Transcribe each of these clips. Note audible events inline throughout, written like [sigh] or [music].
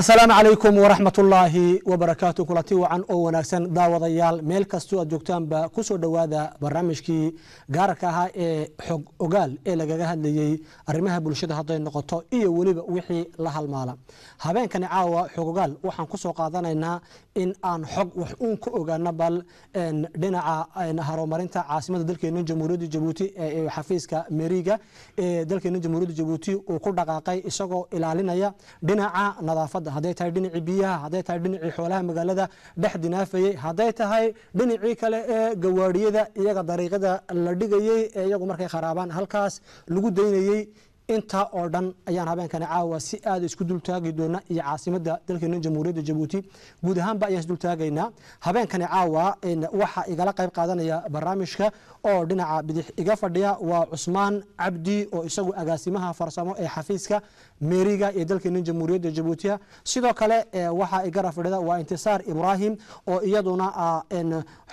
asalaamu calaykum waraxmat ullaahi wabarakaatu kulanti wacan oo wanaagsan daawadayaal. Meel kastoo aad joogtaanba ku soo dhowaada barnaamijkii gaararka ahaa ee xog ogaal ee lagaga hadlayey arrimaha bulshada hadday noqoto iyo weliba wixii la halmaala habeenkani caawa xog ogaal waxaan ku soo qaadanaynaa in aan xog wax uun ka ogaano bal dhinaca horumarinta caasimada dalkeena jamhuuriyadda jabuuti ee xafiiska meriga ee dalkeena jamhuuriyadda jabuuti uu ku dhaqaaqay isagoo ilaalinaya dhinaca nadaafadda. Hadday tahay dhinacii biyaha hadday tahay dhinacii xoolaha magaalada dhex dinaafayey hadday tahay dhinacii kale ee gawaadhiyada iyaga dariiqada la dhigayey ee iyagu markay kharaabaan halkaas lagu daynayey intaa oo dhan ayaan habeenkani caawa si aada isku dultaagi doona iyo caasimada dalkeena jamhuuriyadda jabuuti. Guud ahaanba ayaan isdultaagaynaa habeenkani caawa waxaa igala qayb qaadanaya barnaamijka oo dhinaca bidix iga fadhiya waa cusmaan cabdi oo isagu agaasimaha farsamo ee xafiiska meeriga ee dalkeena jamhuuriyadda jabuutiya sidoo kale waxaa igara fadhida waa intisaar ibraahim oo iyaduna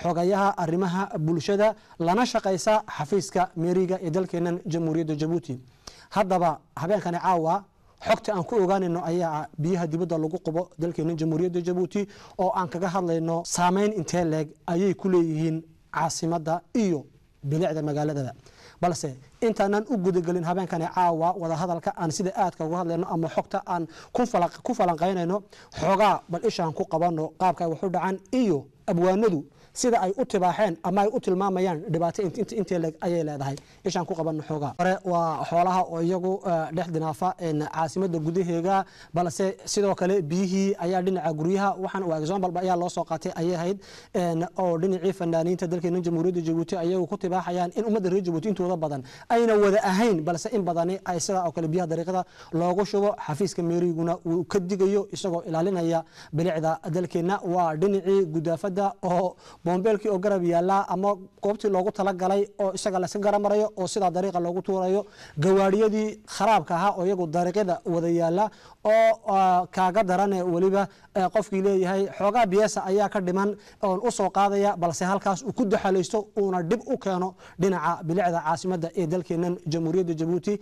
xogayaha arrimaha bulshada lana shaqaysa xafiiska meeriga ee dalkeena jamhuuriyadda jabuuti haddaba habeenkani caawa xogta aan ku ogaanayno ayaa biyaha dibadda lagu qubo dalkeena jamhuuriyadda jabuuti oo aan kaga hadlayno saameyn intee leeg ayay ku leeyihiin caasimadda iyo bilicda magaaladaba balse intaanaan u gudagelin habeenkani caawa wadahadalka aan sida aadka uga hadlayno ama xogta aan ku falanqaynayno xoogaa bal ishaan ku qabano qaabka ay waxu dhacan iyo abwaanadu sida ay u tibaaxeen ama ay u tilmaamayaan dhibaato intee leeg ayay leedahay. Ishaan ku qabano xoogaa. Hore waa xoolaha oo iyagu dhex dinaafa caasimada gudaheega balse sidoo kale biyihii ayaa dhinaca guryaha waxaan waa example ayaa loo soo qaatay ayay ahayd oo dhinacii fanaaniinta dalkeena jamhuuriyadda jabuuti ayagu ku tibaaxayaan in ummadda reer jabuuti intooda badan ayna wada ahayn balse in badani ay sidaa oo kale biyaha dariiqada loogu shubo xafiiska meeriguna uu ka digayo isagoo ilaalinaya bilicda dalkeena waa dhinacii gudaafada oo boombeelkii oo garab yaalla ama goobtii loogu talagalay oo isaga laska garamarayo oo sidaa dariiqa loogu tuurayo gawaadhiyadii kharaabka ahaa oo iyagu dariiqyada wada yaalla oo kaaga darane weliba qofkii leeyahay xoogaa biyeesa ayaa ka dhiman oon u qaadaya balse halkaas uu ku daxalaysto uuna dhib u keeno dhinaca bilicda caasimadda ee dalkeenan jamhuuriyadda jabuuti.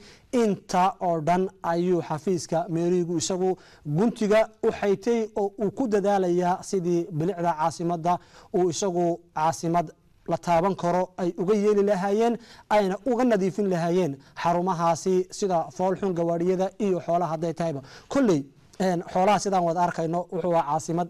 Inta oo dhan ayuu xafiiska meerigu isagu guntiga u xaytay oo uu ku dadaalayaa sidii bilicda caasimadda uu isagu caasimad la taaban karo ay uga yeeli lahaayeen ayna uga nadiifin lahaayeen xarumahaasi sida foolxun gawaadhiyada iyo xoolaha hadday tahayba kolley xoolaha sidaan wada arkayno wuxuu a caasimad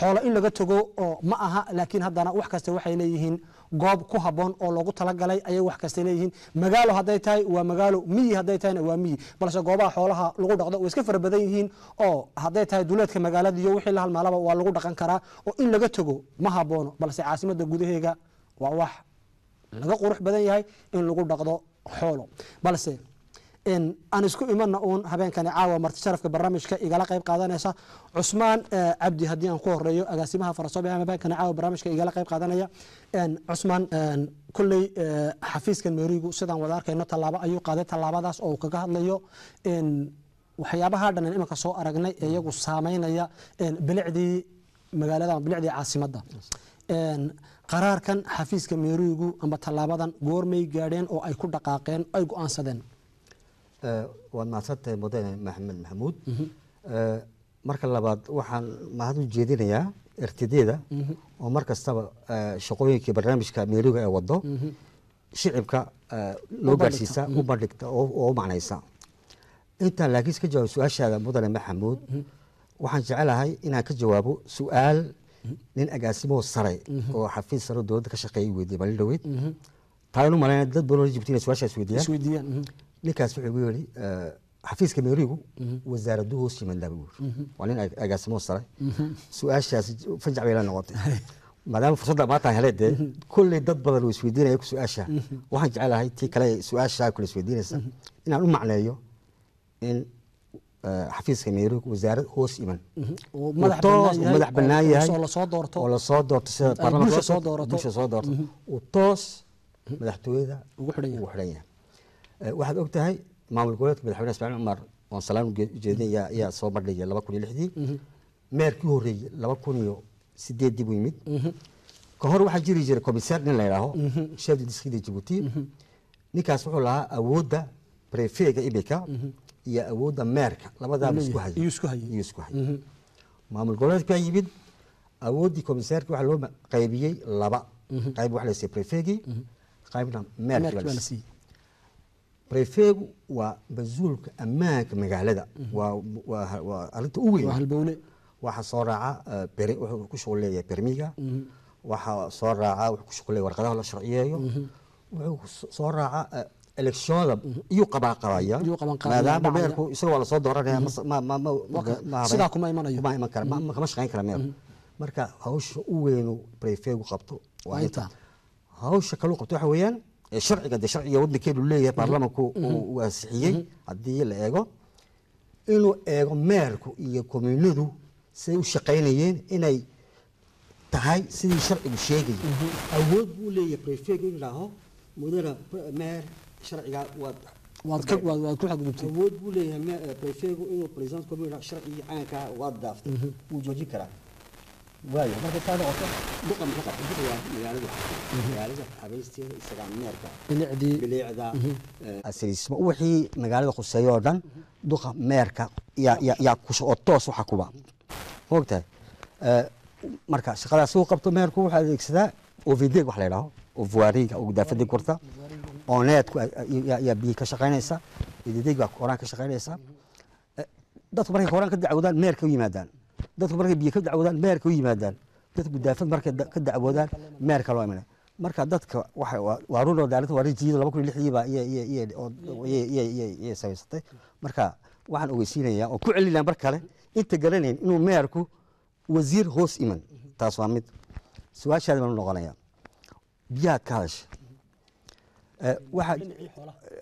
xoolo in laga tago oo ma aha laakiin haddana wax kasta waxay leeyihiin goob ku haboon oo loogu talagalay ayay wax kasta leeyihiin. Magaalo hadday tahay waa magaalo miyi hadday tahayna waa miyi. Balse goobaha xoolaha lagu dhaqdo way iska fara badan yihiin oo hadday tahay duleedka magaalada iyo wixii la halmaalaba waa lagu dhaqan karaa oo in laga tago ma haboono balse caasimadda gudaheega waa wax laga qurux badan yahay in lagu dhaqdo xoolo. Balse aan isku imana uun habeenkani caawa marti sharafka barnaamijka igala qayb qaadanaysa. Cusmaan cabdi haddii aan ku horeeyo agaasimaha farasoobi habeenkani caawa barnaamijka igala qayb qaadanaya. Cusmaan kolley xafiiskan meerigu sidaan wada arkayno tallaabo ayuu qaaday tallaabadaas oo kaga hadlayo. Waxyaabaha dhanan imanka soo aragnay ee iyagu saameynaya bilicdii magaalada bilicdii caasimadda. Qaraarkan xafiiska meerigu amba tallaabadan goormay gaadheen oo ay ku dhaqaaqeen ay go'aansadeen waad mahadsantahay mudane maxamed maxamuud. Marka labaad waxaan mahad u jeedinayaa ertideeda oo mar kastaba shaqooyinkii barnaamijka meeriga ee wado shicibka loo gaadhsiisa u bandhigta oo u macnaysa. Intaan laakiin ka jawaab su'aashaada mudane maxamuud waxaan jecelahay inaan ka jawaabo su'aal nin agaasimoho sare oo xafiis sare dowladda ka shaqeeyay weydiye malin dhaweyd taanu malayn dad badan oo jibtina su'aashaas weydiiyaan ninkaas wuxuu igu yidhi xafiiska meerigu wasaaradu hoos yimaada buu yiri waa nin agaasimo sare su'aashaas fanjac bay la noqotay. [laughs] Maadaama fursadda maanta helay dee kolley dad badan oo isweydiinaya su'aasha. Waxaan jecelahay tii kale su'aasha kale isweydiinaysa inaan u macneeyo in xafiiska meerigu wasaarad hoos iman madax banaan yahay oo la soo doorto. sida bulsha soo doorto. uu toos madaxtooyada ugu xidhan yahay waxaad og tahay maamul goboleedka madaxweyne ismaaciil cumar oon salaan ujeedin ayaa soo bandhigay laba kun iyo lixdii. Meerkii horreeyey laba kun iyo sideeddii buu yimid. Ka hor waxaa jiri jiray komisar nin la yidhaaho chef de district de Djibouti. Ninkaas wuxuu lahaa awoodda prefega imika iyo awoodda meerka labadaaba isku iyo isku hayay. Maamul goboleedka yimid awooddii komisaarka waxaa loo qaybiyey laba. Qayb waxa la siiyey prefegi qaybna meerkii baa la siiyey prefegu waa mas'uulka ammaanka magaalada. Waa waa arrinta u weyn. Waa halbowle. Waxaa soo raaca eh, wuxuu ku shuqul leeyahay bermiga waxaa soo raaca wuxuu ku shuqul leeyahay warqadaha la sharciyeeyo. Wuxuu ku soo raaca eh, elekshonada iyuu qabaa qabaya Iyuu qaban qaabaya, maadaama meerku isaga waa la soo dooranaya kuma iman kara. Kama meerku marka hawsha u weynu prefegu qabto waa hawsha kaluu qabto waxa weeyaan ee sharciga de sharciga waddankeenu leeyahay baarlamanku uu uu ansixiyey. Haddii la eego inuu eego meerku iyo kominadu siday u shaqaynayeen inay tahay sidii sharcigu sheegayay awood buu leeyahay prefegu in idhaaho mudana meer sharciga waad awood buu leeyahay prefegu inuu president communal sharcigii caanka waad daaftay. Wuu joojin karaa waayo marka taa noqoto duqa muxuu qabta duqa waa magaalada magaalada habaysteeda isagaa meerka bilicdii bilicda asirismo wixii magaalada khuseeyo oo dhan duqa meerka yaa yaa kusha oo toos waxa kuba moogtahay Eh, marka shaqadaas uu qabto meerku waxaa adeegsadaa ovideg wax la yidhaaho ovuariga oo gudaafadii kurta ooneedku yaa biyi ka shaqaynaysa idideg baa koraan ka shaqaynaysa Eh, dadku markay koraan ka dacwoodaan meerka u yimaadaan dadku markay biyo ka dacwoodaan meerka u yimaadaan. Dadku gudaafad markay ka dacwoodaan meerka loo imanay. Marka dadka waa- waa run oo daalinta waa rijiyada laba kun iyo lixdii samaysatay marka waxaan ogeysiinayaa oo ku celinaya mar kale inta garanayn inuu meerku wasiir hoos iman. Taas waa mid. Su'aashaadi baan u noqonaya biyahaad ka hadasha. Eh,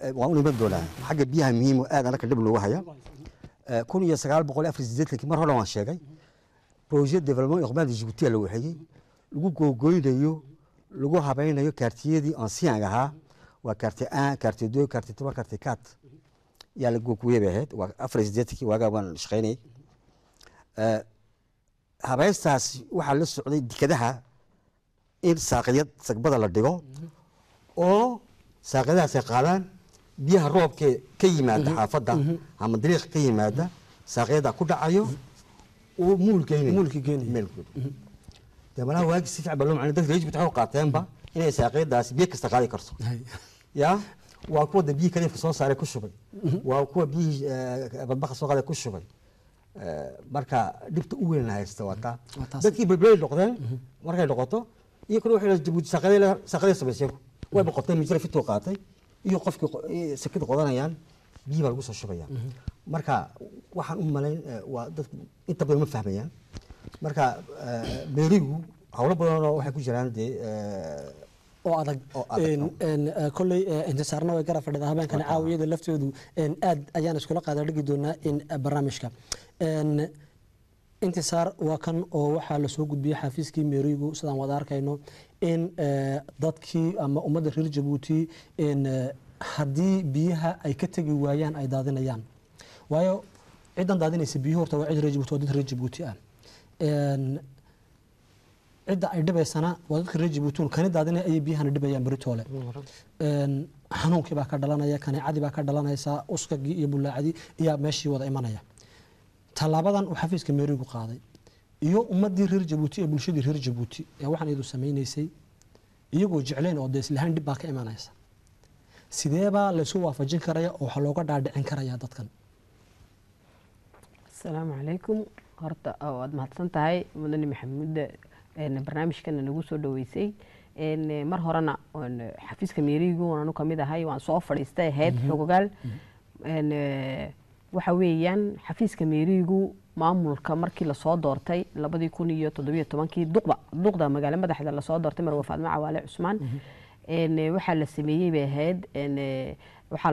eh, waan u iman doonaa. Xagga biyaha muhiim oo aad anaka dhib loogu haya kun iyo sagaal mar hore waan sheegay waxeeyey lagu googoynayo lagu habaynayo kaartiyadii ancien ahaa waa kaarti 1 kaarti 2 kaarti 3 kaarti 4 yaa la googoyay bay ahayd waa afar iyo waagaa waan shaqaynayay habaystaas waxaa la socday dekadaha in saaqiyad sagbada la dhigo oo saaqiyadahaas ay qaadaan biyaha roobkee ka yimaada xaafadda ama dariiqa ka yimaada saaqiyada ku dhacayo uu muul geynayo Muulkii geynayo. meelkood dee malaha waagi si fiican baa loo macnay dadka rejibut waxay u qaateenba inay saaqiyadaasi biyo kasta qaadi karto. Ya? Waa kuwa de biyihii kaliifka soo saaray ku shubay. Waa kuwa biyihii badbaqa soo qaaday ku shubay. Marka dhibta u weyn haysta waa taa. Waa taas. dadkii belbelay noqdeen markay noqoto iyo kuna waxay jabuuti saaqaday samayseen way boqotay mijra fituu qaatay iyo qofkii sekada qodanayaan biyi baa lagu soo shubaya. Marka waxaan u malayn eh, waa dadku inta badan ma fahmayaan. Marka beerigu howlo badanoo waxay ku jiraan dee eh, oo adag. eh, intisaarna way garab fadhida habeenkani caawiyada laftoodu een, aad ayaan iskula qaada dhigi doonaa in barnaamijka intisaar waa kan oo waxaa la soo gudbiyey xafiiskii meerigu sidaan wada arkayno in eh, dadkii ama ummadda reer jabuuti in eh, haddii biyaha ay ka tegi waayaan ay daadinayaan. Waayo ciddan daadinaysa biyuhu horta waa cid reer jabuuti waa dad reer jabuuti ah. Cidda ay dhibaysana waa dadka reer jabuuti kani daadinaya ayay biyahana dhibayaan beritoole Een, xanuunkii baa ka dhalanaya kaneecadii baa ka dhalanaysa uskagii iyo bulaacadii ayaa meeshii wada imanaya tallaabadan uu xafiiska meerigu qaaday iyo ummadii reer jabuuti ee bulshadii reer jabuuti ee waxaan iyadu samaynaysay iyagoo jeclayn oo dee islahaan dhib baa ka imanaysa sideebaa laysu waafajin karaya oo waxa looga dhaadhicin karaya dadkan? Asalaamu calaykum. Horta waad mahadsan tahay mudane maxamuuda een, barnaamijkana nagu soo dhaweysay mar horena xafiiska meerigu anu ka mid ahay waan soo fadhiistay ahayd xogogaal. Een, eh, waxa weeyaan xafiiska meerigu maamulka markii lasoo doortay labadii kun iyo toddobiyo tobankii duqda duqda magaalo madaxda lasoo doortay marwa faadmo cawaale cusmaan een, eh, waxaa la sameeyey bay ahayd een, eh, waxaa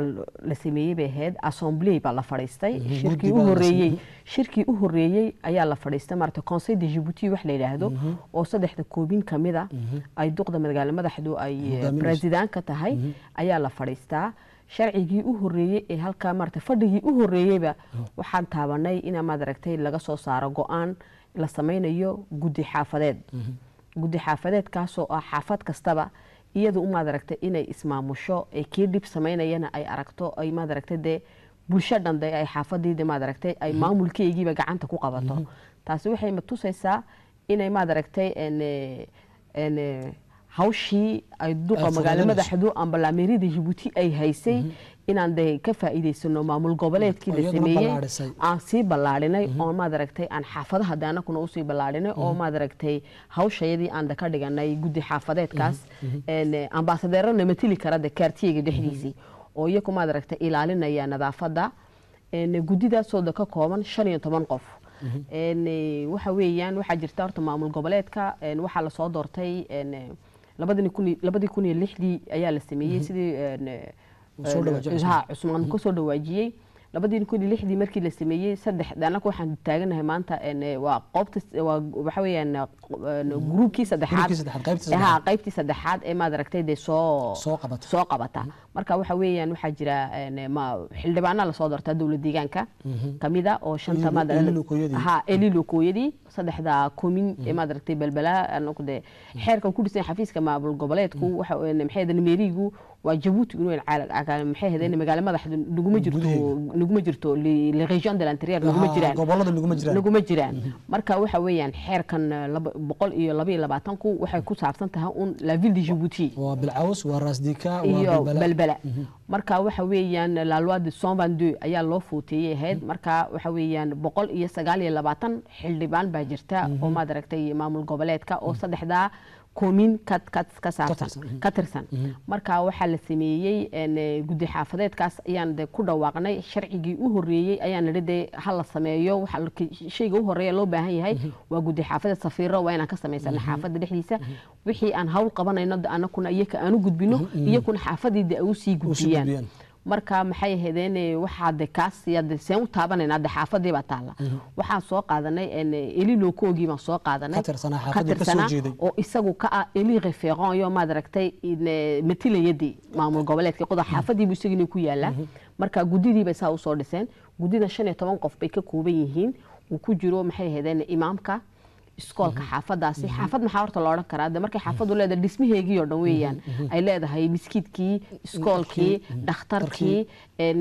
la sameeyey bay ahayd assembly baa la fadhiistay shirkii guddi u baa la horeeyey sameeyey. shirkii u horeeyey ayaa la fadhiistay maarata conseil de djibouti wax la yidhaahdo oo saddexda koobin ka mid a ay duqda magaalo madaxdu ay eh, Hogaaminayso. president ka tahay ayaa la fadhiistaa sharcigii u horeeyey ee halkaa maarata fadhigii u horeeyeyba waxaan taabanay ina maad aragtay laga soo saaro go'aan la sameynayo guddi xaafadeed. Guddi xaafadeedkaasoo ah xaafad kastaba iyadu umaad aragtay inay ismaamusho ee kii dhib samaynayana ay aragto ay maad aragtay dee bulsho dhan de ay xaafadiida maad aragtay ay maamulkeygiiba gacanta ku qabato. Taasi waxay ma tusaysaa inay maad aragtay en, en, eh, hawshii ay duqa magaalo madaxdu amba laameerida jabuuti ay haysay inaan de ka faa'iidaysano maamul goboleedkii la sameeyey. aan sii ballaadhinay oo maad aragtay aan xaafadaha de anakuna u sii ballaadhinay oo maad aragtay hawshayadii aan de ka dhiganay guddi xaafadeedkaas eh, ambaasadeerana matili kara de kaartiyega dhexdiisii. Oo iyaku maad aragtay ilaalinaya nadaafadda. En, guddidaasoo de ka kooban shan iyo toban qof. Eh, waxa weeyaan waxaa jirta horta maamul goboleedka. Waxaa la soo doortay eh, labadii kun iyo- labadii kun iyo lixdii ayaa la sameeyey sidii en, eh, Soo dhawaajiyey Cusmaan. ha cusmaan ka soo dhawaajiyey labadii kun iyo lixdii markii la sameeyey saddex anaka waxaan taaganahay maanta eh, waa qoobta waa waxa weeyaan eh, gruubkii saddexaad Eh, ha, qaybtii saddexaad ee maad aragtay dee soo Soo qabata. marka waxa weeyaan waxaa jira xildhibaana lasoo doortaa dowlad deegaanka kamida oo shanta maad ha eli lukooyadii saddexda komin ee maad aragtay balbala anagu de xeerkan ku dhisan xafiiska maamul goboleedku waxa maxay ahayd meerigu waa jabuuti inuu caala maxay ahayd magaalo madaxdu naguma jirto Naguma jirto région de l'intérieur naguma Aha, jiraan. naguma jiraan. marka waxa weeyaan xeerkan eh, boqol iyo laba iyo labaatanku waxay ku saabsan tahay un la ville de Djibouti. Waa bilcaws waa raasdika waa balbala balbala marka waxa weeyaan la loi de 122 ayaa loo footeeyey ahayd marka waxa weeyaan boqol iyo sagaal iyo labaatan xildhibaan baa jirta. Oo maad aragtay maamul goboleedka oo saddexdaa komin ka ka tirsan. tirsan marka waxaa la sameeyey eh, guddi xaafadeedkaas ayaan de ku dhawaaqnay. Sharcigii u horeeyey ayaan nidhi de ha la sameeyo. Shayga u horreeya loo baahan yahay waa guddi xaafadeed safiiro waa inaan ka samaysana xaafadda dhexdiisa. Wixii aan hawl qabanayno anakuna iyaka aan u gudbino iyakuna xaafadii de ay u sii gudbiyaan. Marka maxay ahaydeen waxaa de kaas yaa de seen u taabanayna de xaafadii baa taalla waxaan soo qaadanay en, eli lookoogii baan soo qaadanay Ka tirsanaa ka xaafadii ka soo tirsanaa jeeday. oo isagu ka ah eli referon iyo maad aragtay in, eh, matilayadii maamul goboleedka qodob xaafadiibu isagina ku yaalaa marka guddidiibay saa usoo dhiseen guddida shan iyo toban qof bay ka kooban yihiin uu ku jiro maxay ahaydeen imaamka iskoolka xaafadaasi xaafad maxaa horta la odhan karaa? De markay xaafadu leedahay dhismaheegii oo dhan weeyaan ay leedahay miskiidkii iskoolkii dhakhtarkii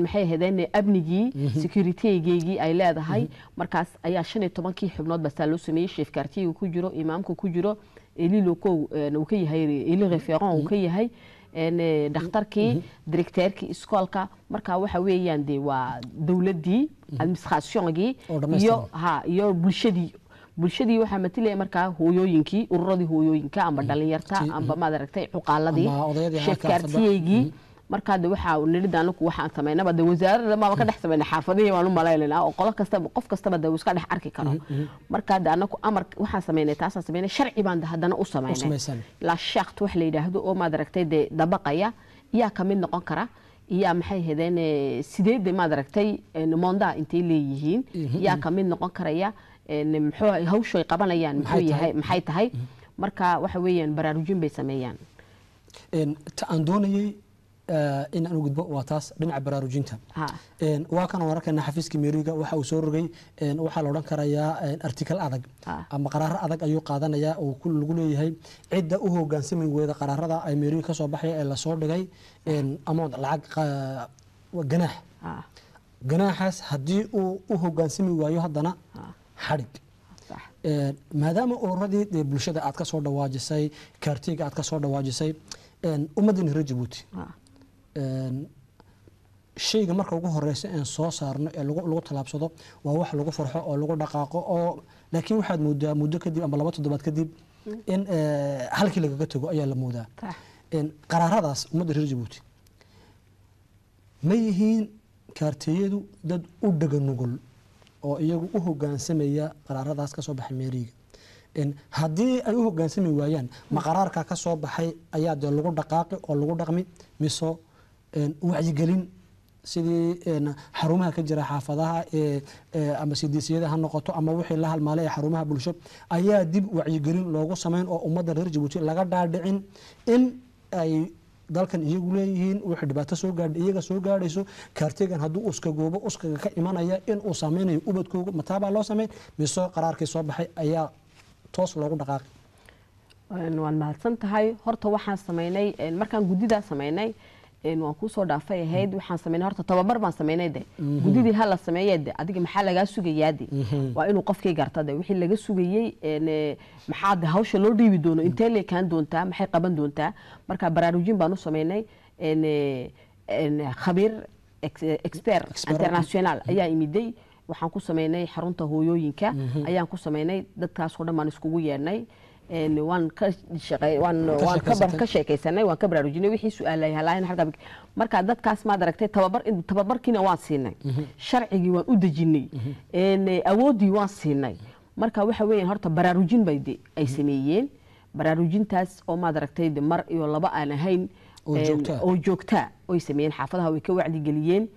maxay ahaydeen amnigii securitygeygii ay leedahay. Markaas ayaa shan iyo tobankii xubnood basaa loo sameeyey sheef kaartiyiga ku jiro imaamka ku jiro eli loko uu ka yahay eli referon uu ka yahay eh, dhakhtarkii directeerkii iskoolka marka waxa weeyaan de waa dowladdii administrationgii iyo ha iyo bulshadii bulshadii waxaa matalaya markaa hooyooyinkii ururadii hooyooyinka amba dhalinyarta amba maad aragtay cuqaaladii xaafadda. kaartiyeygii markaa de waxaa nidhida anaku waxaan samaynaba de wasaarada maaba ka dhex samayna xaafadihii waan u malaynayna oo qolo kastaba qof kastaba de iska dhex arki karo. Markaa de anaku amar waxaan samaynay taasaan samaynay sharci baan de haddana u samaynay samaysan. la shaakt wax la yidhaahdo oo maad aragtay de dabaqaya iyaa ka mid noqon kara iyaa maxay hedeen eh, sidee de maad aragtay en, mondaa intay leeyihiin iyaa ka mid noqon karaya muxuu hawshay qabanayaan Maxay tahay? tahay? Marka waxa weeyaan baraarujin bay sameeyaan. Ta aan doonayey in aan u gudbo waa taas dhinaca baraarujinta waa kan wararkeena xafiiska meeriga waxa uu soo rogay waxaa la odhan karayaa article adag. Ama qaraaro adag ayuu qaadanayaa oo lagu leeyahay cidda u hogaansami weyda qaraarada ay meeriga ka soo baxaya ee la soo dhigay ama lacag ganaax. Ganaaxaas haddii uu u hogaansami waayo haddana xadhig maadaama ururadii dee bulshada aad ka soo dhawaajisay kaartiga aad ka soo dhawaajisay ummaddan reer jabuuti shayga marka ugu horeysa een soo saarno ee lagu tallaabsado waa wax lagu farxo oo lagu dhaqaaqo oo laakiin waxaad moodaa muddo kadib ama laba toddobaad kadib in eh, halkii lagaga tago ayaa la moodaa qaraaradaas ummadda reer jabuuti ma yihiin kaartiyadu dad u dhega nugul oo iyagu u hogaansamaya qaraaradaas ka soo baxay meeriga. Haddii ay u hogaansami waayaan ma qaraarka ka soo baxay ayaa dee lagu dhaqaaqi oo lagu dhaqmi een, wacyigelin sidii xarumaha ka jira xaafadaha ama sidiisiyada ha noqoto ama wixii la halmaalay ee xarumaha bulsho ayaa dib wacyigelin loogu samayn oo ummadda reer jabuuti laga dhaadhicin in ay dalkan iyagu leeyihiin wixii dhibaato soo gaadha iyaga soo gaadhayso kaartegan hadduu uskagoobo uskaga ka imanaya in uu sameynayo ubadkooga mataabaa loo sameyn mise qaraarkii soo baxay ayaa toos loogu dhaqaaqi waad mahadsan tahay horta waxaan samaynay een, markaan guddidaa samaynay een, waan ku soo dhaafay ahayd waxaan sameynay horta tababar baan sameynay de gudidii ha la sameeyee de adiga maxaa lagaa sugayaa de waa inuu qofkii garta de wixii laga sugayey eh, maxaa de hawsha loo dhiibi doono? Intee leekaan doontaa? Maxay qaban doontaa? Marka baraarujin baan u sameynay eh, khabiir ex- expert Expert. international ayaa imiday. Waxaan ku sameynay xarunta hooyooyinka. Ayaan ku sameynay dadkaasoo dhan baan iskugu yeedhnay een, waan ka ka ka sheekaysanay waan ka baraarujinay wixii su'aalay marka dadkaas maad aragtay tababar in- tababarkiina waan siinay. Sharcigii waan u dejinay. Eh, awooddii waan siinay. Marka waxa weeyaan horta baraarujin bay de ay sameeyeen. Baraarujintaas oo maad aragtay de mar iyo laba aan ahayn Oo joogtaa. oo joogtaa oy sameeyeen. Xaafadaha way ka wacdigeliyeen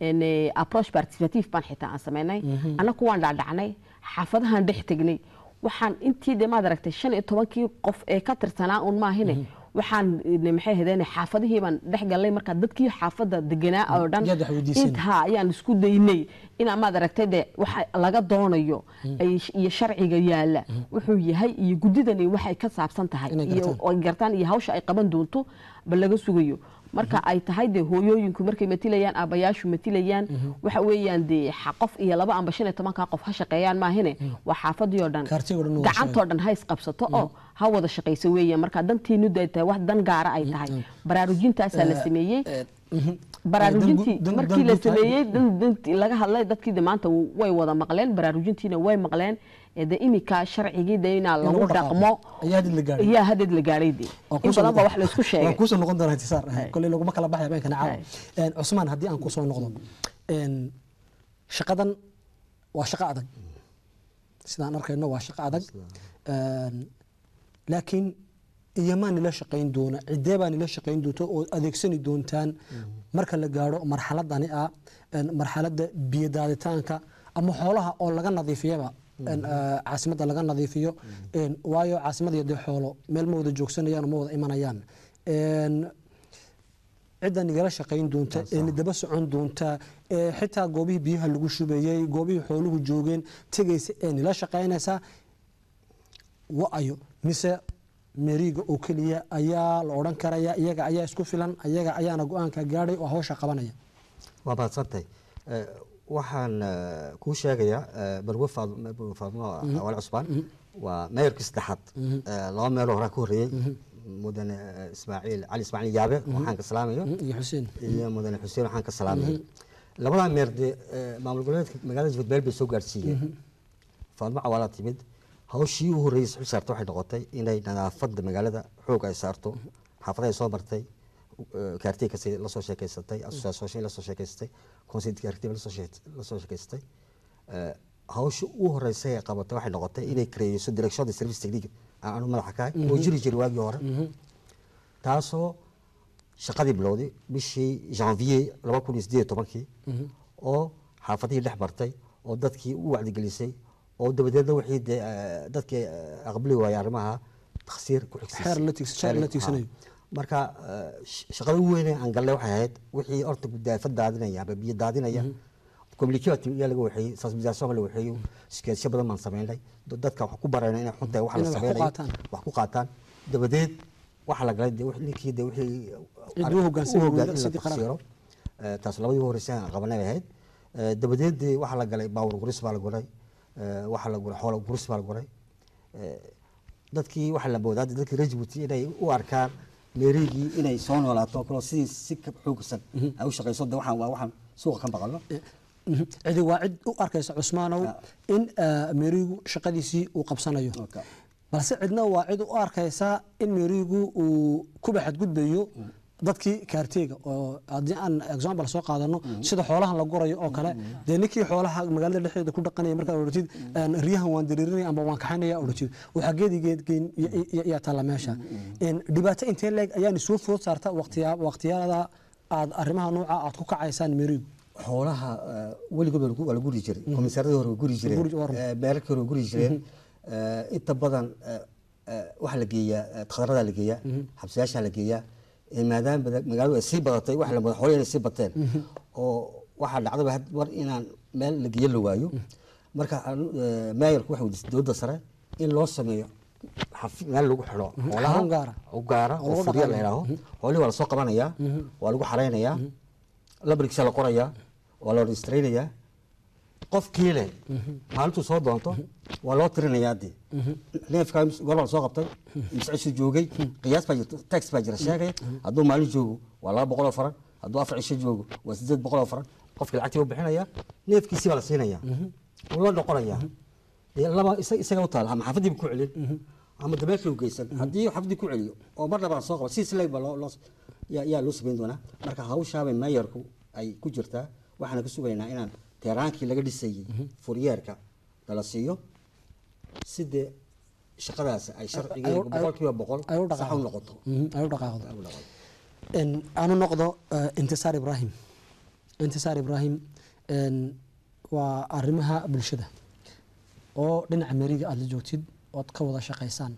een, approach participative baan xitaa aan sameynay. Annagu waan dhacdhacnay xaafadahan dhex tegnay waxaan intii de maad aragtay shan iyo tobankii qof ee ka tirsanaa un maahine waxaan eh, maxay ahaydeen xaafadihii baan dhex gallay marka dadkii xaafadda deganaa oo dhan. Yaad wax weydiiseen? inta ha ayaan isku daynay inaa maad aragtay de waxa laga doonayo ay sh- iyo sharciga yaalla wuxuu yahay iyo guddidani waxay ka saabsan tahay iyo gartaan iyo hawsha ay qaban doonto ba laga sugayo marka ay tahay de hooyooyinku markay matilayaan aabayaashu matilayaan waxa weeyaan de xa- qof iyo laba amba shan iyo tobankaa qof ha shaqeeyaan maahine waa xaafadii oo dhan gacantoo dhan ha isqabsato oo ha wada shaqayso weeyaan. Marka dantiinu ay tahay wax dan gaara ay tahay. Baraarujintaasaa la sameeyey. baraarujintii dan- dan- markii la sameeyey laga hadlay dadkii maanta way wada maqleen. Baraarujintiina way maqleen. ee de imika sharcigii de inaa lagu dhaqmo Ayaa hadeed la gaadhay de Waan in badan ba noqon- wax sheegay doonaa intisaar Hay. kolley laguma kala caawa Hay. Een, cusmaan haddii aan ku soo noqdo shaqadan waa shaqo adag sidaan arkayno waa shaqo adag laakiin iyamaa nila shaqayn doona cidee baa nila shaqayn doonta oo adeegsani doontaan marka la gaadho marxaladani ah marxaladda biyo daaditaanka ama xoolaha oo laga nadiifiyaba een, eh, caasimadda laga nadiifiyo. Een, waayo caasimadda iyo dee xoolo meel ma wada joogsanayaan oo ma wada imanayaan. Cidda nigala shaqayn doonta ee nidaba socon doonta ee xitaa goobihii biyaha lagu shubayey goobihii xooluhu joogeen tegaysa ee nila shaqaynaysa wa-ayo mise meriga oo keliya ayaa la odhan karaya iyaga ayaa isku filan iyaga ayaana go'aanka gaadhay oo hawsha qabanaya. Waa mahadsantahay waxaan eh, kuu sheegayaa eh, barwe Faad- barwe faadmo awal cusbaan. Waa meeyarkii saddexaad. Eh, laba meeloo horaa ka horreeyey mudane ismaaciil cali ismaaciil yaabe waxaan ka salaamayo iyo mudane xuseen waxaan ka salaamaya labadaa meer dee maamul goboleedka magaalada jubbaland bay soo gaarsiiyeen. Faadmo cawaalaa timid. Hawshii u horreysay xil saarta waxay noqotay inay nadaafadda magaalada xoog ay saarto. Xaafadahay soo martay kasta la soo sheekeysatay la soo la soo Eh, hawsha u horeysay ee qabatay waxay noqotay inay kareeyso direction service technique. Aan anu madaxa ka ahay oo jiri jiray waagii hore. Taasoo shaqadii bilowday bishii janvier laba kun iyo sideed tobankii oo xaafadihii dhex martay oo dadkii u wacdigelisay oo dabadeedna wixii dee dadkii aqbali waayay arrimaha takhsiir ku xigsiisay Marka eh, sh- shaqada ugu weyne aan gallay waxay ahayd wixii horta gudaafad daadinaya ama biyo daadinaya. Communicative yaa laga waxeeyey sensibilisation la waxeeyo sikeesyo badan baan sameynay. Dad- dadka wax ku barayna inay xuntahay wax la Inay wax ku sameynayo qaataan. wax ku qaataan. Dabadeed waxa la galay dee wix- ninkii dee wixii Ciddii u hoggaansami u hoggaan- weyda in la sidii qaranka. tafsiiro. Eh, taas labadii ugu horreysay aan qabanay bay ahayd. Eh, dabadeed dee waxaa la galay baawur guris baa la guray. Waxaa la guray xoolo guris baa la guray. Dadkii waxaa la moodaa dee dadkii reer Djibouti inay u arkaan meerigii inay soo noolaato oo kaloo sidii si xoogsan. Ay u shaqayso de waxaan waa waxaan suuqa ka maqalno. Cidi waa cid u arkaysa cusmaanow in eh, merigu shaqadiisii uu qabsanayo. Balse cidna waa cid u arkaysa in merigu uu kuba xadgudbayo dadkii kaarteega oo haddii aan example soo qaadano sida xoolahan la gurayo oo kale dee ninkii xoolaha magaalada dhexdeeda ku dhaqanaya markaad odhatid riyahan waan diriirinaya amba waan kaxaynaya odhatid waxaa geedigeedgeyn yaa taalla meesha. Dhibaato intee leeg ayaani soo food saarta waqtiya- waqtiyada aad arrimaha nooca aad ku kacaysaan merigu xoolaha eh, weligood waa la guri jiray. Komisaaradii hore waa guri jireen. Eh, beerarkii hore waa guri jireen. Eh, inta badan waxaa la geeyaa takharadaa la geeyaa xabsiyaashaa la geeyaa maadaama magaaladu ay sii badatay waxa la moodaa xoolahi inay sii bateen oo waxaa dhacdaba mar inaan meel la geeyo la waayo. Marka anu- eh, maayarku waxa weydiistay dowladda sare in loo sameeyo meel lagu xidho. Xoolaha u gaara. Oo furya la yidhaaho xoolihii waa la soo qabanayaa waa lagu xaraynayaa labarkiisa la qorayaa waa la registraynayaa qofkii leh maalintuu soo doonto waa loo tirinayaa dee neefkaa la soo qabtay miscishu joogay qiyaas baa jirta tax baa jira sheegaya hadduu maalin joogo waa laba boqol oo faran hadduu afar cisho joogo waa sideed boqol oo faran. Qofkii lacagtii u bixinaya neefkiisii baa la siinayaa. Wuu la noqonayaa. Dee laba isa- isaga u taal ama xaafadiiba ku celin ama dabeelkii u geysan haddii xaafadii ku celiyo oo mar labaa soo qaba si isleeg baa loo yaa loo samayn doonaa. Marka hawshaabay mayorku ay ku jirtaa waxaana ka sugaynaa inaan teeraankii laga dhisayey furyeerka lala siiyo si dee shaqadaas ay boqol sax u noqoto? Mhm, aanu noqdo eh, intisaar ibraahim. Intisaar ibraahim en, waa arrimaha bulshada oo dhinaca meriga aada la joogtid ood ka wada shaqaysaan.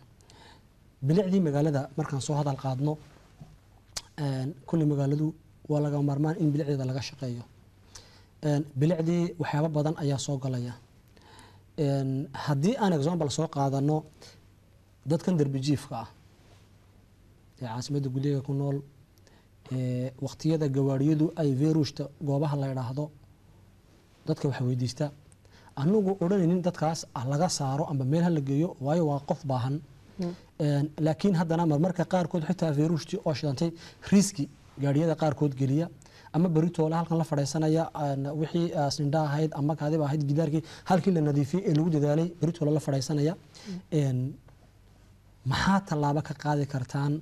Bilicdii magaalada markaan soo hadal qaadno kulli magaaladu waa laga maarmaan in bilicdeeda laga shaqeeyo bilicdii waxyaabo badan ayaa soo galaya. Haddii aan example soo qaadano dadkan derbijiifka ah ee caasimadda gudaheega ku nool ee waqtiyada gawaariyadu ay verushta goobaha la idhaahdo dadka waxa weydiista anagu odhanaynin dadkaas ah laga saaro amba meel ha la geeyo waayo waa qof baahan. Een, laakiin haddana marmarka qaarkood xitaa verushtii oo shidantay riski gaariyada qaarkood geliya ama beritoole halkan la fadhiisanaya wixii ah, sindha ahayd ama kaadiba ahayd gidaarkii halkii la nadiifiyey ee lagu dadaalay beritoole la fadhiisanaya. Maxaa tallaabo ka qaadi kartaan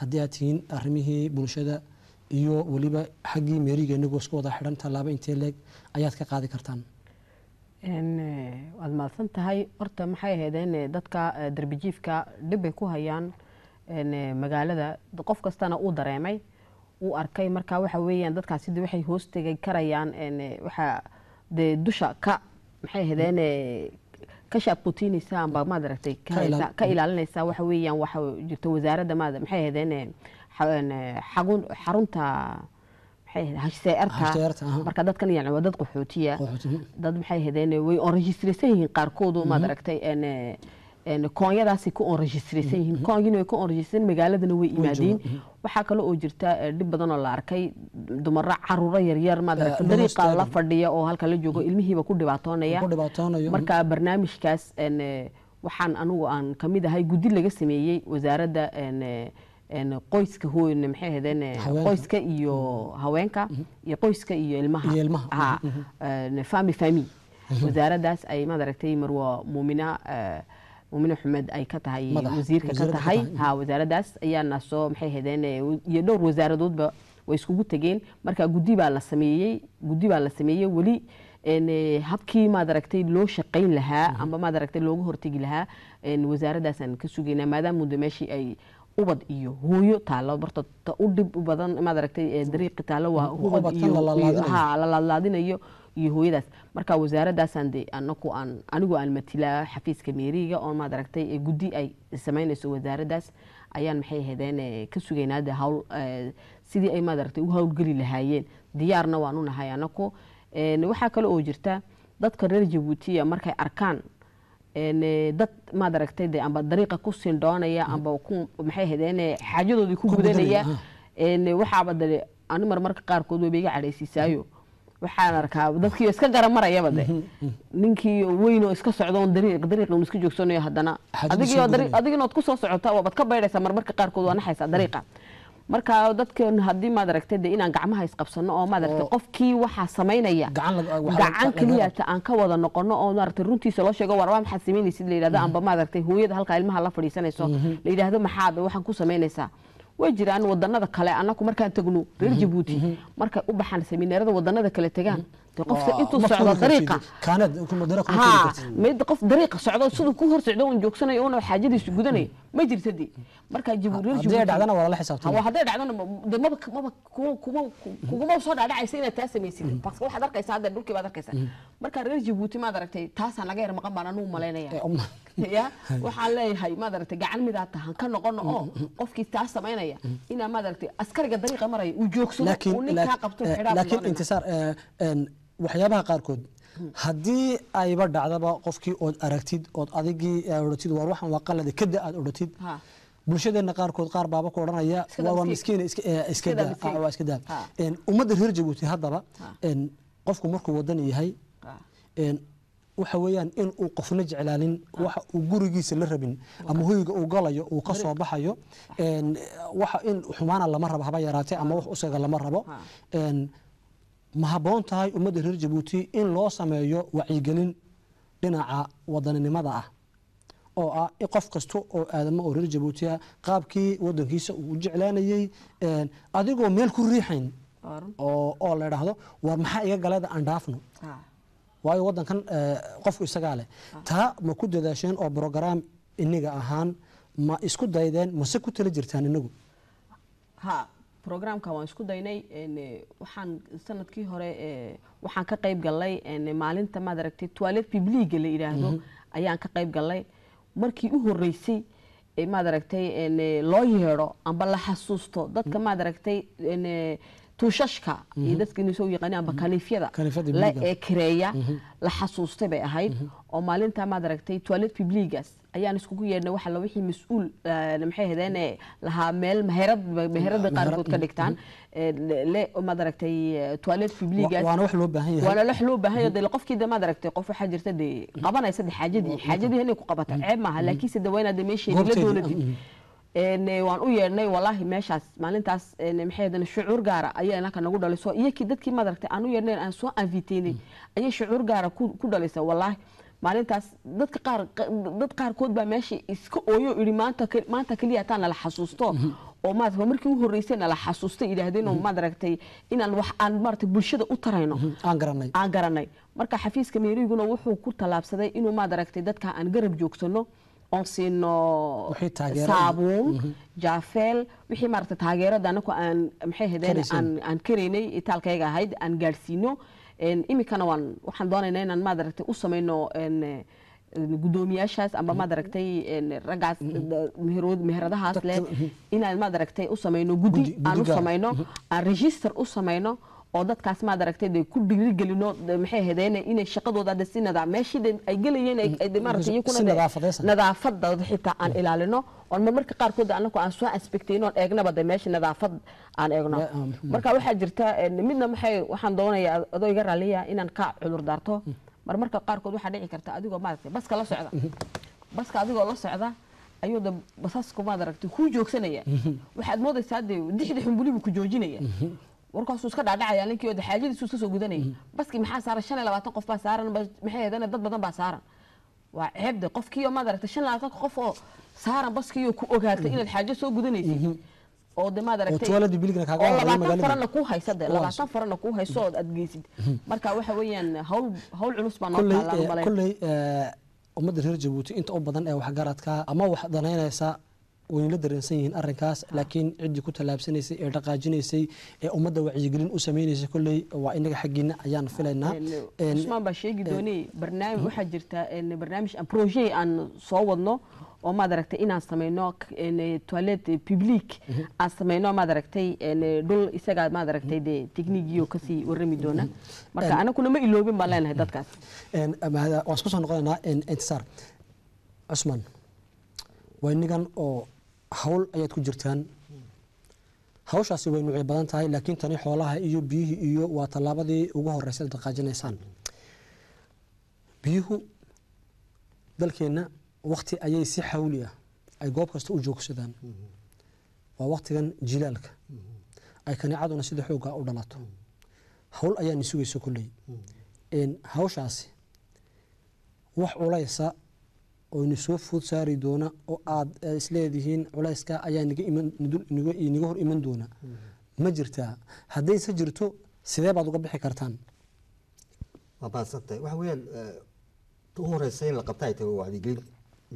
haddii aad tihiin arrimihii bulshada iyo weliba xaggii meeriga inagoo isku wada xidhan tallaabo intee leeg ayaad ka qaadi kartaan? Waad mahadsan tahay. Horta maxay ahaydeen dadka darbijiifka dhib bay ku hayaan magaalada. Qof kastana uu dareemay uu arkay. Marka waxa weeyaan dadkaasi de waxay hoos tegay karayaan en, eh, waxa dee dusha ka maxay ahaydeen eh, ka shaabqutiinaysa amba maad aragtay ka ilaalinaysa waxa weeyaan waxa jirta wasaaradda maad maxay ahaydeen eh, eh, xagun- xarunta marka dadkan yani waa dad qaxootiya. Qaxooti. dad maxay ahaydeen way onregistraysan yihiin qaarkoodu maad aragtay koonyadaasi ku onregistraysan yihiin. Koonyina way ku onregistraysan magaaladana way imaadeen. Waxaa kale oo jirta eh, dhib badan oo la arkay. Dumaro caruuro yaryar maad dariiqa la fadhiya oo halka la joogo ilmihiiba ku dhibaatoonaya marka barnaamijkaas en, eh, waxaan anugu aan ka mid ahay guddi laga sameeyey wasaaradda eh, qoyska hooyn maxay ahaydeen eh, Haweenka. qoyska iyo haweenka iyo qoyska iyo ilmaha. Fami fami wasaaraddaas ay maad aragtay marwa muumina muumina xumed ay ka tahay wasiirka ka tahay. ha wasaaraddaas ayaana soo maxay ahaydeen eh, iyo dhowr wasaaradoodba way iskugu tegeen. Marka guddi baa la sameeyey guddi baa la sameeyey weli habkii maad aragtay loo shaqayn lahaa amba maad aragtay looga hortegi lahaa en, wasaaraddaasaan ka sugaynaa maadaama muddo meeshii ay ubad iyo hooyo taalo barta ta u dhib badan maad aragtay eh, dariiqi taalo waa ubad iyo ha, la laadlaadinayo iyo hooyadaas. Marka wasaaraddaasaan de anaku aan anigu aan matilaa xafiiska meeriga oo maad aragtay ee guddi ay samaynayso wasaaraddaas ayaan maxay ahaydeen ka sugaynaa de hawl sidii ay maad aragtay u hawlgeli lahaayeen. Diyaarna waan u nahay anaku waxaa kale oo jirta dadka reer jabuutiya markay arkaan dad maad aragtay de amba dariiqa ku sindoonaya amba ku maxay ahaydeen xaajadoodii ku gudanaya, waxaaba de ani marmarka qaarkood wayba iga cadhaysiisaayo waxaan arkaa dadkii iska garamarayaba de. Ninkii weyn oo iska socdo dariiq un iska joogsanayo haddana. Xaajadiisa adigii oo gudanaya. dariiq. adigina ood ku soo socota waabad ka baydhaysaa marmarka qaarkood waa naxaysaa dariiqa. Marka dadkan haddii maad aragtay de inaan gacmaha isqabsano oo maad aragtay qofkii waxaa samaynaya gacan keliyata aan ka wada noqono oo maaragtay runtiisa loo sheego war waa maxaad samaynaysid? La yidhahdo amba maaragtay hooyada halkaa ilmaha la fadhiisanayso. La yidhaahdo maxaad waxaan ku samaynaysaa way jiraan wadanada kale anaku markaan tagno reer jabuuti markay u baxaan semineerada wadanada kale tegaan dee qofka Waa- intuu socdo dariiqa kaanad kuma dariiq kuma ha fuuli kartid. mid qof dariiqa socdo siduu ku hor socdo un joogsanayo una xaajadiisu gudanayo ma jirta de markaa jabu- reer haddii ay Jabuuti- dhacdana waa lala xisaabtama. Ha, hadday dhacdona ma- de maba maba kuma kuma soo dhaadhacaysa inaad taa samaysid parce waxaad arkaysaa hadda dhulkii baad arkaysaa marka reer jabuuti maad aragtay taasaan naga yar maqan baan anuu malaynaya Eh, um- ya waxaan leeyahay maad aragtay gacan midaa tahan ka noqono oo qofkii taas samaynaya inaa maad aragtay askariga dariiqa maraya uu joogsado uu ninkaa qabto eh, xidhaa laakiin intisaar eh, waxyaabaha qaarkood haddii ayba dhacdaba qofkii ood aragtid ood adigii aad odhatid war waxan waa qalade kada aad odhatid Ha. bulshadeena qaarkood qaar baaba ku odhanaya waa waa miskiin. miskiin iska eh, daa ummadda reer jabuuti haddaba qofku markuu wadan yahay waxa weeyaan in uu qofna jeclaanin waxa uu gurigiisa la rabin ama hoyga uu galayo uu ka soo baxayo waxa in xumaana lama rabo haba yaraatee ama wax usaga lama rabo ma habboon tahay ummadda reer jabuuti in loo sameeyo wacyigelin dhinaca wadaninimada ah oo ah in qof kasta oo aadamo oo reer jabuuti ah qaabkii wadankiisa uu u jeclaanayey adigoo meel ku riixayn oo oo la idhaahdo war maxaa iga galeeda aan dhaafno? Ha. waayo wadankan eh, qofku isagaa leh. Taa ma ku dadaasheen oo brograam iniga ahaan ma isku daydeen mase ku tala jirtaan inagu programka waan isku daynay eh, waxaan sannadkii hore eh, waxaan ka qayb galnay een, maalinta maad aragtay toilet publiga la yidhaahdo ayaan ka qayb galnay. Markii u horeysay maad aragtay eh, loo yeedho amba la xasuusto dadka maad aragtay eh, tuushashka iyo dadka inay soo yaqaaneen amba kaniifyada la bibliga. ee kireeya la xasuustay bay ahayd. Oo maalinta maad aragtay toilet publigas ayaan iskugu yeedhnay waxa la wixii mas'uul eh, maxay ahaydeen ee lahaa meel meherad meherada qaarkood ka dhigtaan. Eh, le- maad aragtay eh, toilet waana wax loo baahan yahay. Waana wax loo baahan yahay. Dee qofkii de maad aragtay qof waxaa jirta dee qabanaysa de xaajadii. Xaajadii inay ku qabato. Ceeb maaha laakiinse de waa inaad de meesheedii la doonadid eh, waan u yeedhnay walaahi meeshaas maalintaas maxay shucuur gaara ayaa inaka nagu dhaliso iyo kii dadkii maad aragtay aan u yeedhnay aan soo anfiteynay ayay shucuur gaara ku ku dhalisa walaahi maalintaas dadka qaar dad qaarkood baa meesha iska ooyo idhi maanta ke- maanta keliya hataa nala xasuusto. Oo maarata markii u horreysay nala xasuustay yidhaahdeen oo maad aragtay inaan wax aan maarata bulshada u tarayno. Aan garanay. Aan garanay. Marka xafiiska meeriguna wuxuu ku tallaabsaday inuu maad aragtay dadka aan garab joogsano oon siino saabuun jaafeel wixii maaragta taageerada anaku aan maxay hadeen aan karaynay itaalkayga ahayd aan gaadhsiino iminkana waan waxaan doonaynaa inaan maad aragtay u samayno gudoomiyaashaas amba maad aragtay raggaas meherood- meheradahaas leh. inaan maad aragtay u samayno guddi aan u samayno aan register u samayno oo dadkaas maad aragtay de ku dhiirigelino maxay ahaydeen inay shaqadooda de si nadaam meeshii ay gelayeen maaragtay iyakuna xitaa aan ilaalino. Oon marmarka qaarkood anaku aan soo aspektayno oon eegnaba de meesha nadaafad aan eegno. Um, marka waxaa jirta midna maxay waxaan doonayaa adoo iga raaliya inaan ka cudur daarto. Marmarka qaarkood waxaa dhici karta adigoo maaragtay baska la socda. Baska adigoo la socda ayuu de basasku maad aragtay kuu joogsanaya. Waxaad moodaysaa de dixdi xumbulibu ku joojinaya warkaasuu iska dhaadhacaya ninkii oo de xaajadiisu iska soo gudanaya baskii maxaa saaran shan iyo labaatan qof baa saaran maxay ahaydeen dad badan baa saaran waa ceeb de qofkii oo maad aragtay shan iyo labaatan qof oo saaran baskii oo ku ogaatay inaad xaajo soo gudanaysid. Oo de maad aragtay labaatan farana kuu haysa de labaatan farana kuu hayso ood aad geysid marka waxa weeyaan hawl hawl culus baa noo kolley taala malay kolley eh, ummadda reer jabuuti inta u badan ee waxgaradka ama wax danaynaysa wayna la dareensan yihiin arrinkaas laakiin ciddii ku tallaabsanaysay ee dhaqaajinaysay ee ummadda wacyigelin u sameynaysay kolley waa inaga xaggiina ayaan filaynaa. Een, cusmaan baa sheegi doonay barnaamij [laughs] waxaa jirta barnaamij aan projet aan soo wadno oo maad aragtay inaan sameyno toilet public. Aan sameyno maad aragtay dhul isagaa maad aragtay de technigiyo ka sii warami doona. Marka anaguna ma iloobin baan leenahay dadkaas. Waan isku soo noqonaynaa intisaar cusmaan waa oo hawl ayaad ku jirtaan? Hawshaasi way nuucyo badan tahay laakiin tani xoolaha iyo biyihii iyo waa tallaabadii ugu horeysa ad dhaqaajinaysaan biyuhu dalkeenna wakti ayay si xawli ah ay goob kasta u joogsadaan. Waa waktigan jilaalka. Ay kaneecaduna sida xoogaa u dhalato. Hawl ayaana sugayso kolley. Hawshaasi wax culaysa oo ina soo food saari doona oo aad eh, isleedihiin culayska ayaa niga hor iman doona. Ma jirtaa haddayse jirto sidee baad uga bixi kartaan? Waa mahadsantahay waxa eh, ta u horeysa in la qabta ay tahay waa wacyigelin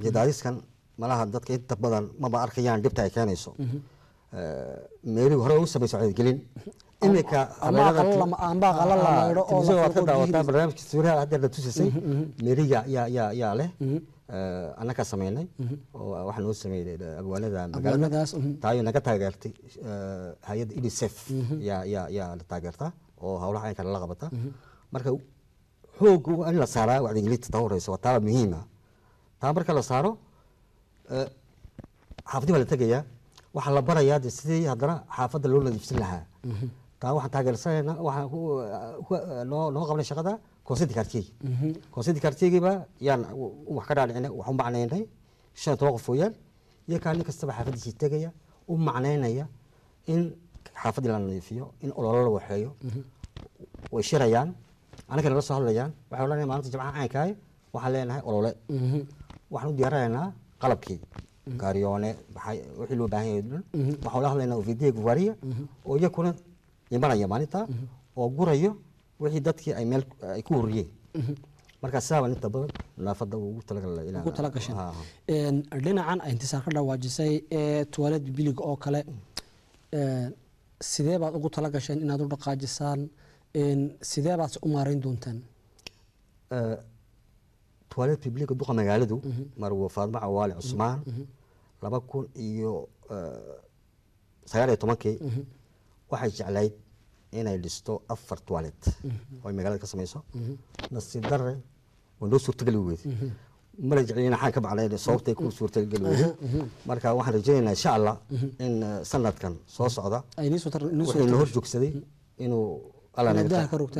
biyadaadiskan malaha dadka inta badan maba arkayaan dhibta ay keenayso. Eh, meeligu hore u samayso wacyigelin iminka ama aqalo lama- amba aqalo la maydho oo la waad ka furqo daawataa biyihiisa. barnaamijka sawiraha hadda la tusisay. Meeriga yaa leh Eh, annagaa sameynay? Oo waxaa noo sameeyey abwaanada magaalada. Abwaanadaas, mhm. taayoo naga taageertay eh, hay'adda unicef. Yaa yaa la taageertaa oo howlaha caynka la qabata marka xoog in la saaraa wacdigelinta taa horeysa waa taaba muhiima. Taa marka la saaro eh, xaafadii baa la tegayaa. Waxaa la barayaa sidii haddana xaafadda loo nadiifsan lahaa taa waxaan taageersanaynaa waxaan noo qabnay shaqada konsenti kartiyegi konsenti kartiyegiba yaan wax ka dhaadhicinay wax u macnaynay shan iyo toban qof weeyaan iyo kaa nin kastaba xaafaddiisii tegaya u macnaynaya in xaafaddii la nadiifiyo in ololo la waxeeyo. Way shirayaan anaga nala soo hadlayaan. Waxay odhanayaan maalinta jimcaha caynkaay waxaan leenahay olole. Waxaan u diyaarinaynaa qalabkii. Gaariyoone maxay- wixii loo baahan yahay dhan. Waxaan la hadlaynaa ofidiya guvaariya oo iyakuna imanaya maalinta oo gurayo wixii dadkii ay meel ay ku ururiyeen. Marka sidaaba inta badan nadaafadda ugu ugu tala dhinacan ay intisaar ka dhawaajisay ee tuwaalad bilig oo kale een, sidee baad ugu tala gasheen inaad u dhaqaajisaan? Sidee baad u maarayn doontaan Eh, tuwaalad publica duqa magaaladu marwo faadmo cawaale cusmaan laba kun iyo eh, sagaal iyo tobankii waxay jeclayd inay dhisto afar tuwaaled oo ay magaalada ka samayso. Nasiib darre noo suurtageli weyday mala jeclin in xaan ka macnayn sababtay ku suurtageli weyday marka waxaan rajaynaynaa insha allah in eh, sanadkan soo socda. Ay nii soo tar- nii soo wuxuu inoo tar- hor joogsaday inuu ka rogto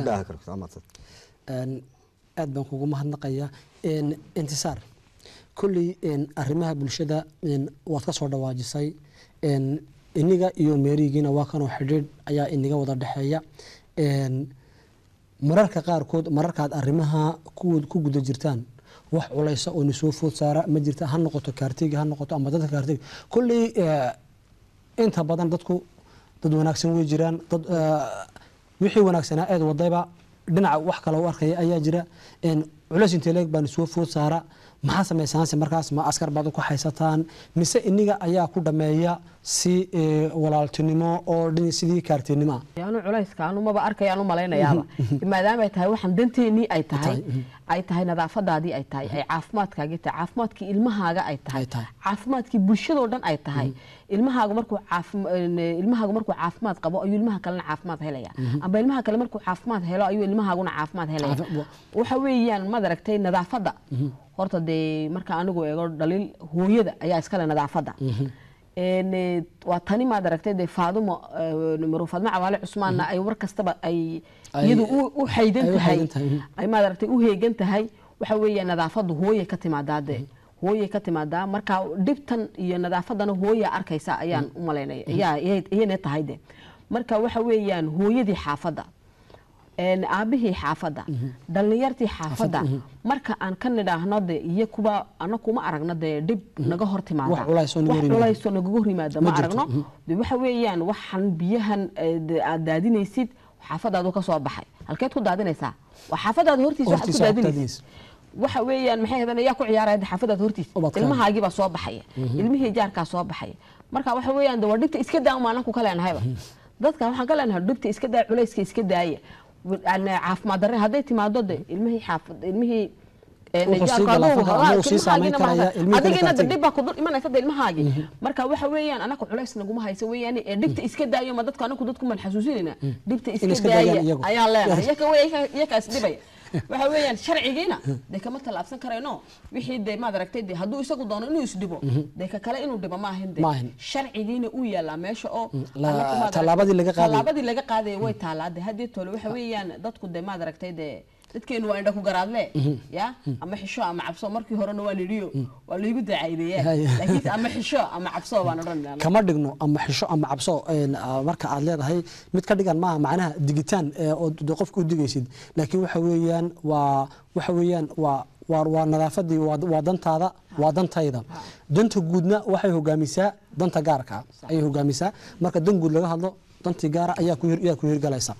aad baan kugu mahadnaqayaa intisaar. Kolley arrimaha bulshada waad ka soo dhawaajisay iniga iyo meerigiina waa kanoo xidhiidh ayaa iniga wada dhexeeya. Mararka qaarkood mararkaad arrimaha ku guda jirtaan wax culaysa oo ni soo food saara ma jirta ha noqoto kaartigi ha noqoto ama dadka kaartigi kolley eh, inta badan dadku dad wanaagsan way jiraan. Dad eh, wixii wanaagsanaa eed wadayba dhinaca wax kale u arkaya ayaa jira. Een, culays intee leeg baan soo food saara maxaa samaysaanse markaas ma askar baad ku haysataan mise iniga ayaa ku dhameeya si eh, walaaltinimo oo dhin sidii kaartinimo ah anu culayska anu maba arkaya anu malaynayaaba. [laughs] Maadaama ay tahay waxaan danteenii ay tahay ay tahay nadaafadaadii ay tahay ay caafimaadkaagii tahay caafimaadkii ilmahaaga ay tahay Ay tahay. caafimaadkii bulshadoo dhan ay tahay. Ilmahaagu markuu caafim- een, ilmahaagu markuu caafimaad qabo ayuu ilmaha kalena caafimaad helaya. Amba ilmaha kale markuu caafimaad helo ayuu ilmahaaguna caafimaad helaya. Waxa weeyaan maad aragtay nadaafadda horta dee marka anigu eego dhaliil hooyada ayaa iskale nadaafadda. Een, eh, waa tani maad aragtay dee faadumo eh, maro faadmo cawaale cusmaanna ay war kastaba ay iyadu u- u tahay. mhm. maad aragtay u heegan tahay. Waxa weeya nadaafaddu hooyay ka timaadaa dee hooyay ka timaadaa. Marka dhibtan iyo nadaafaddana hooyaa arkaysa ayaan u malaynaya ayaa iyana tahay de. Marka waxa weeyaan hooyadii xaafadda aabihii xaafadda dhallinyartii xaafadda marka aan ka nidhaahno de iyo kuba ana kuma aragno dee dhib naga hor timaada. Wax culays oo naga Wax hor yimaada. Ma aragno? De waxa weeyaan waxaan biyahan aad daadinaysid xaafadaadu ka soo baxay. Halkeed ku daadinaysaa? Waa xaafadaada hortiisa waxaad ku daadinaysid. Waxa weeyaan maxay hadan yaa ku ciyaaraya de xaafadaada hortiisa ilmahaagii baa soo baxaya ilmihii jaarkaa soo baxaya marka waxa weeyaan de waa dhibta iska daa umaanan ku ka leenahayba dadka waxaan ka leenahay dhibta iska daa culayska iska daaya caafimaad darre hadday timaado de ilmihii xaafad ilmihii eh, adigina de kaartigi. dhib baa ku dul imanaysa de ilmahaagii marka waxa weeyaan anaka culays naguma haysa weeyaan ee dhibta iska daayo ma dadku anaku dadku mal xasuusinayna dhibta iska daaya iyagu. ayaa leenahay iyakaas dhibaya waxa weeyaan sharcigiina dee kama tallaabsan karayno wixii dee maad aragtay dee hadduu isagu doono inuu isdhibo dee ka kale inuu dhibo maahin de Maahin. sharcigiina uu yaalaa meesha oo aragtay- tallaabadii laga qaaday. tallaabadii laga qaaday way taalaa de haddii tole waxa weeyaan dadku dee maad aragtay dee dadkeenu waa indha ku garaadle ya? Ama xisho ama cabso markii horena waa nidhiyo waa Haya. laakiin ama xisho ama cabso baan odhan kama dhigno ama xisho ama cabso marka aad leedahay mid ka dhigan maaha macnaha digitaan oo qofka u digaysid. Laakiin waxa weeyaan waa waxa weeyaan waa waa nadaafadii waa dantaada waa dantayda. Danta guudna waxay hogaamisaa danta gaarka ayay hogaamisaa. Marka dan guud laga hadlo dantii gaara ayaa ku hirgalaysa.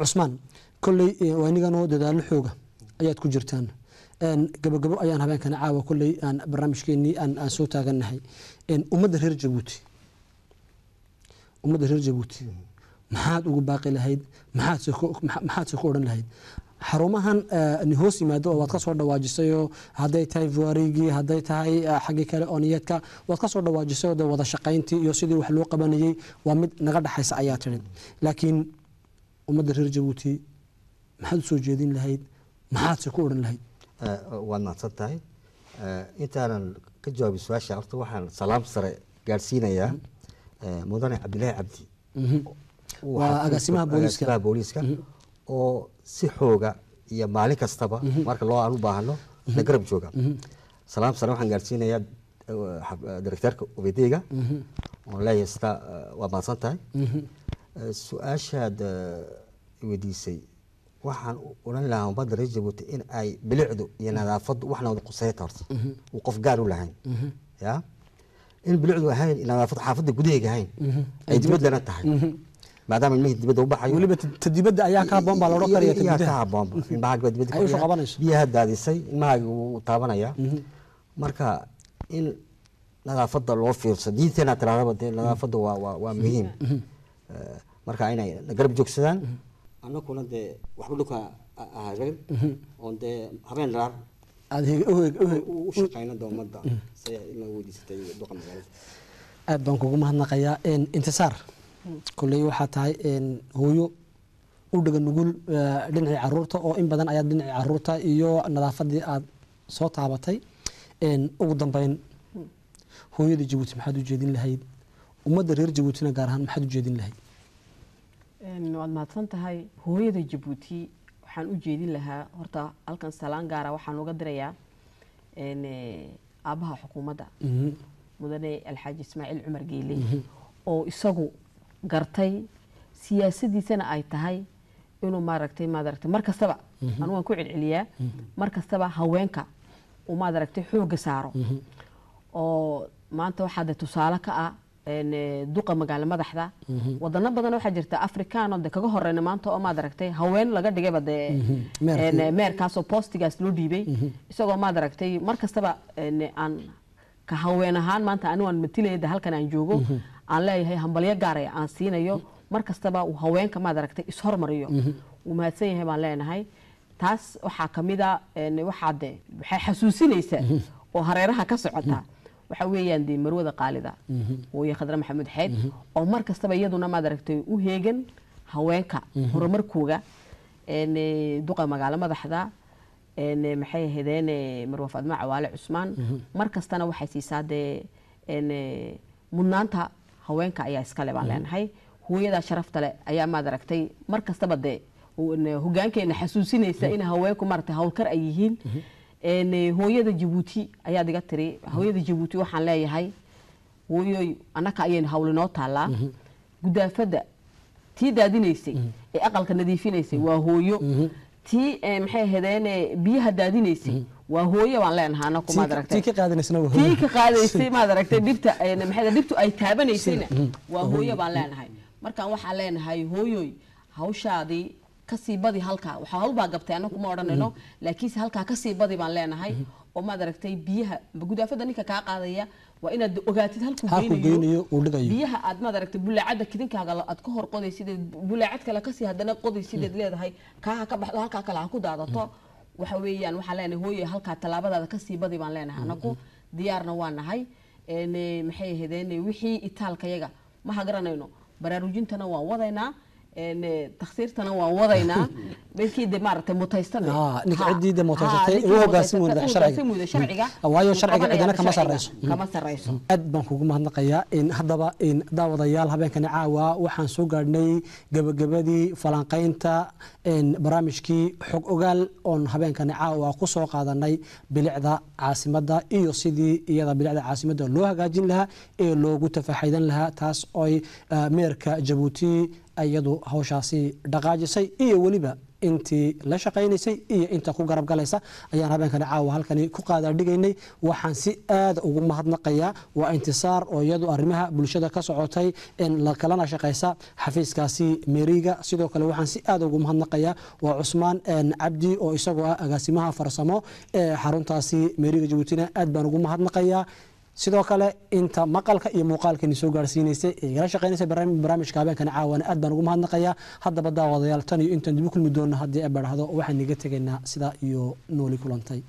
Cusmaan kolley eh, waa iniganoo dadaalo xooga ayaad ku jirtaan. Een, gabagabo ayaan habeenkana caawa kolley aan barnaamijkeenii aan soo taagannahay Een, ummadda reer jabuuti. Ummadda reer jabuuti. Maxaad ugu baaqi lahayd? Maxaad ku- odhan lahayd? Xarumahan eh, hoos yimaado oo waad ka soo dhawaajisayoo hadday tahay vuarigii hadday tahay eh, xaggii kale ooniyeedka waad ka soo dhawaajisayoo de wada iyo sidii wax loo qabanayey waa mid naga dhaxaysa ayaa tidhi. Laakiin ummadda reer jabuuti maxaad u soo jeedin lahayd maxaadse ku odhan lahayd. Eh, waad mahadsan tahay. Eh, intaanan ka jawaabin su'aasha horta waxaan salaam sare gaadhsiinayaa eh, mudane cabdilaahi cabdi. Uu Waa agaasimaha booliiska. booliiska oo si xooga iyo maalin kastaba marka loo aan u baahno na garab jooga. Salaam sare waxaan gaadhsiinayaa eh, eh, direkteerka obedeyga oon leeyahay sida eh, waa mahadsan tahay. Eh, su'aashaad eh, weydiisay waxaan odhan lahaa ummadda reer jabuuti in ay bilicdu iyo nadaafaddu waxna wada quseeta horta uu qof gaar u lahayn. Ya? In bilicdu ahayn nadaafad xaafadda gudaheega ahayn ay dibaddana tahay. Maadaama ilmihii dibadda u baxayo weliba ta- dibadda ayaa ka haboon baa la odhan karaya ta ka ilmahaaga baa. Dibadda biyaha daadisay ilmahaaga wuu taabanaya. Marka in nadaafadda loo fiirso diinteena tiraadaba dee nadaafadda waa waa waa muhiim. Eh, marka inay na garab joogsadaan annaguna dee waxba dhulka ahaageen oon dee habeen raar aad heg- u shaqayna doomadda weydiisatay duqa magaalada aad baan kugu mahadnaqayaa intisaar kolley waxaa tahay hooyo u dhaga nugul eh, dhinacii carruurta oo in badan ayaad dhinacii carruurta iyo nadaafadii aad soo taabatay ugu dambeyn hooyada jabuuti maxaad u jeedin lahayd ummadda reer jabuutina gaar ahaan maxaad u jeedin lahayd waad mahadsan tahay hooyada jabuuti waxaan u jeedin lahaa horta halkan salaan gaara waxaan uga dirayaa eh, aabbaha xukuumadda. Mudane alxaaji ismaaciil cumar geele. Oo isagu gartay siyaasadiisana ay tahay inuu maaragtay maaragtay mar kastaba anigu waan ku celceliyaa. Mar kastaba haweenka uu maaragtay xoogga saaro. Oo maanta waxaa de tusaale ka ah duqa magaalo madaxda. Wadano badan waxaa jirta afrikaan oo de kaga horeyna maanta oo maad aragtay haween laga dhigayba dee een, eh, meerkaasoo postigaas loo dhiibay. Isagoo maad aragtay mar kastaba aan ka haween ahaan maanta anigu aan matilaya de halkan aan joogo aan leeyahay hambalyo gaaraya aan siinayo mar kastaba uu haweenka maad aragtay ishormariyo wuu mahadsan yahay baan leenahay. Taas waxaa ka mid a een, waxaa de waxay xasuusinaysaa oo hareeraha ka socota waxa weeyaan dee marwada qaalida hooye khadre maxamuud xeyd oo mar kastaba iyaduna maad aragtay u heegan haweenka horumarkooga. Een, eh, duqa magaalo madaxda. Eh, maxay ahaydeen eh, marwa faadmo cawaale cusmaan. Mar kastana waxay siisaa dee mudnaanta haweenka ayaa iskale baan leenahay. Hooyadaa sharafta leh ayaa maad aragtay. Mar kastaba dee een, hogaankeena xasuusinaysa in haweenku maaragtay howlkar ay yihiin hooyada jabuuti ayaad iga tiri. Hooyada jabuuti waxaan leeyahay hooyoy annaka ayaynu hawlinoo taallaa. Gudaafadda tii daadinaysay ee aqalka nadiifinaysay waa hooyo. Tii eh, maxay ahaydeen eh, biyaha daadinaysay waa hooyo baan leenahay anaku maad aragtay. tii ka qaadaysay [laughs] maad aragtay. Dhibta eh, maxay dhibtu ay taabanaysayna waa hooyo baan leenahay. Markaan waxaan leenahay hooyoy hawshaadii ka sii badi halkaa. Waxaa hawlbaa gabtay anagu ma odhanayno laakiinse halkaa ka sii badi baan leenahay. Oo maad aragtay biyaha gudaafada ninka kaa qaadaya waa inaad ogaatid halkuu geynayo. biyaha aad maad aragtay bulaacada kidinkaaga aad ka hor qodaysideed bulaacad kale ka sii haddana qodaysideed leedahay kaa ha ka baxdo halkaa kale ha ku daadato. Waxa weeyaan waxaan leenahay hooye halkaa tallaabadaada ka sii badi baan leenahay anaku diyaarna waa nahay. Maxay ahaydeen wixii itaalkayaga ma hagaranayno baraarujintana waan wadaynaa een, takhsiirtana waan wadaynaa [laughs] midkii de maaragtay ninka ciddii mutaysatay, weyda sharciga. Waayo sharciga kama sarreyso. kama sarreyso. Aad baan kugu mahadnaqayaa in haddaba in daawadayaal habeenkani caawa. Waxaan soo gaadhnay gabagabadii falanqaynta barnaamijkii xog ogaal oon habeenkani caawa ku soo qaadanay bilicda caasimadda iyo sidii iyada bilicda caasimadda loo hagaajin lahaa ee loogu tafaxaydan lahaa taas oy ah, meerka jabuuti iyadu hawshaasi dhaqaajisay iyo weliba intii la shaqaynaysay iyo inta ku garab galaysa ayaan habeenkani caawa halkani ku qaadaadhigaynay waxaan si aad ugu mahadnaqayaa waa intisaar oo iyadu arrimaha bulshada ka socotay kalana shaqaysa xafiiskaasi meeriga. Sidoo kale waxaan si aad ugu mahadnaqayaa waa cusmaan cabdi oo isagoo ah agaasimaha farsamo ee xaruntaasi meeriga jabuutina aad baan ugu mahadnaqayaa sidoo kale inta maqalka iyo muuqaalkani soo gaarsiinaysay ee igala shaqaynaysay barnaam- barnaamijka habeenkani caawana aad baan ugu mahadnaqayaa haddaba daawadayaal tan iyo intaan dib u kulmi doonno haddii ay badhahdo waxaan iga tegaynaa sidaa iyo nooli kulantay